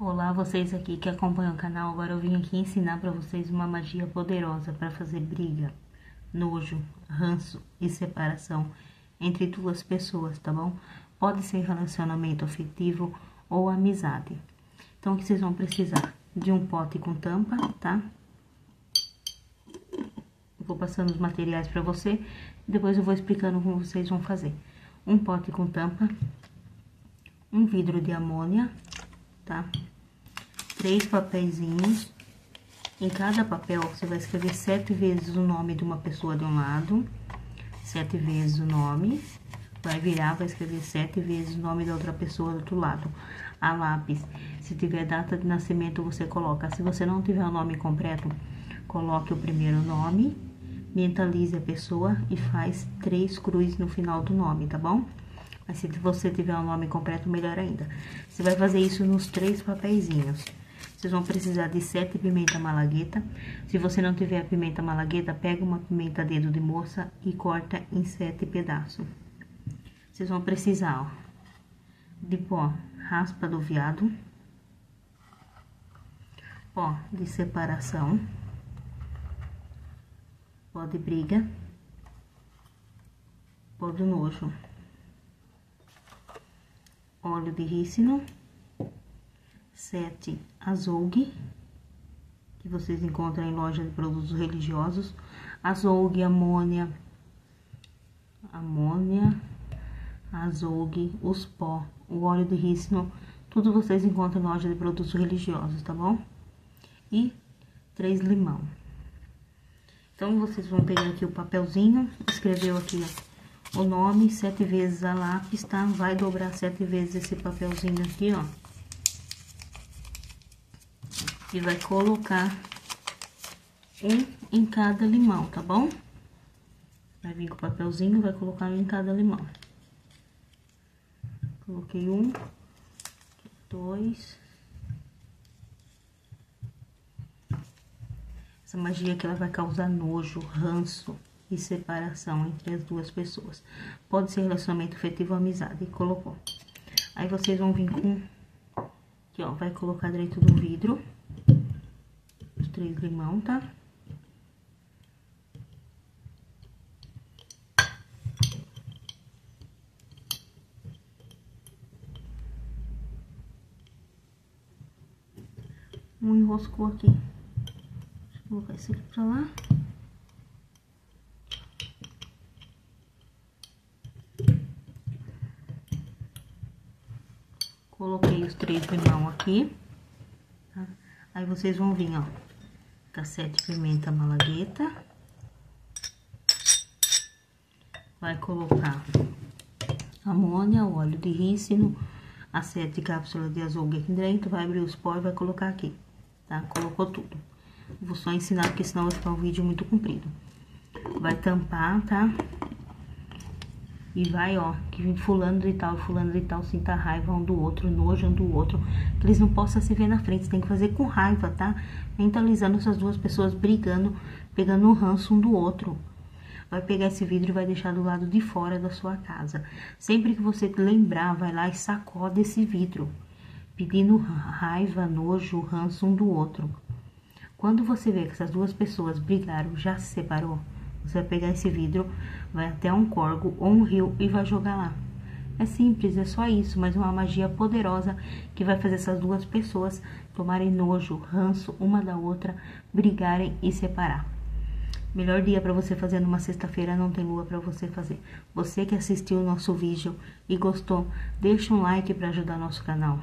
Olá, vocês aqui que acompanham o canal. Agora eu vim aqui ensinar para vocês uma magia poderosa para fazer briga, nojo, ranço e separação entre duas pessoas, tá bom? Pode ser relacionamento afetivo ou amizade. Então, o que vocês vão precisar? De um pote com tampa, tá? Vou passando os materiais para você, depois eu vou explicando como vocês vão fazer. Um pote com tampa, um vidro de amônia, tá? Três papeizinhos. Em cada papel, você vai escrever sete vezes o nome de uma pessoa de um lado, sete vezes o nome, vai virar, vai escrever sete vezes o nome da outra pessoa do outro lado. A lápis, se tiver data de nascimento, você coloca. Se você não tiver o nome completo, coloque o primeiro nome, mentalize a pessoa e faz três cruzes no final do nome, tá bom? Mas se você tiver o nome completo, melhor ainda. Você vai fazer isso nos três papeizinhos. Vocês vão precisar de sete pimenta malagueta. Se você não tiver a pimenta malagueta, pega uma pimenta dedo de moça e corta em sete pedaços. Vocês vão precisar, ó, de pó raspa do viado, pó de separação, pó de briga, pó do nojo óleo de rícino, sete azougue, que vocês encontram em loja de produtos religiosos, azougue, amônia, amônia, azougue, os pó, o óleo de rícino, tudo vocês encontram em loja de produtos religiosos, tá bom? E três limão. Então, vocês vão pegar aqui o papelzinho, escreveu aqui, ó o nome sete vezes a lápis, tá? Vai dobrar sete vezes esse papelzinho aqui, ó. E vai colocar um em cada limão, tá bom? Vai vir com o papelzinho, vai colocar um em cada limão. Coloquei um, dois. Essa magia que ela vai causar nojo, ranço, e separação entre as duas pessoas. Pode ser relacionamento afetivo ou amizade. Colocou. Aí vocês vão vir com... Aqui, ó, vai colocar dentro do vidro. Os três limão, tá? Um enroscou aqui. Deixa eu colocar esse aqui pra lá. Coloquei os três limão aqui. Tá? Aí, vocês vão vir, ó, com a sete pimenta malagueta. Vai colocar amônia, óleo de rícino, as sete cápsulas de azougue aqui dentro, vai abrir os pó e vai colocar aqui, tá? Colocou tudo. Vou só ensinar, porque senão vai ficar um vídeo muito comprido. Vai tampar, tá? E vai, ó, que fulano de tal, fulano de tal sinta raiva um do outro, nojo um do outro. Que eles não possam se ver na frente, você tem que fazer com raiva, tá? Mentalizando essas duas pessoas brigando, pegando um ranço um do outro. Vai pegar esse vidro e vai deixar do lado de fora da sua casa. Sempre que você lembrar, vai lá e sacode esse vidro. Pedindo raiva, nojo, ranço um do outro. Quando você vê que essas duas pessoas brigaram, já se separou, você vai pegar esse vidro, vai até um corgo ou um rio e vai jogar lá. É simples, é só isso, mas é uma magia poderosa que vai fazer essas duas pessoas tomarem nojo, ranço uma da outra, brigarem e separar. Melhor dia para você fazer numa sexta-feira, não tem lua para você fazer. Você que assistiu o nosso vídeo e gostou, deixa um like para ajudar nosso canal.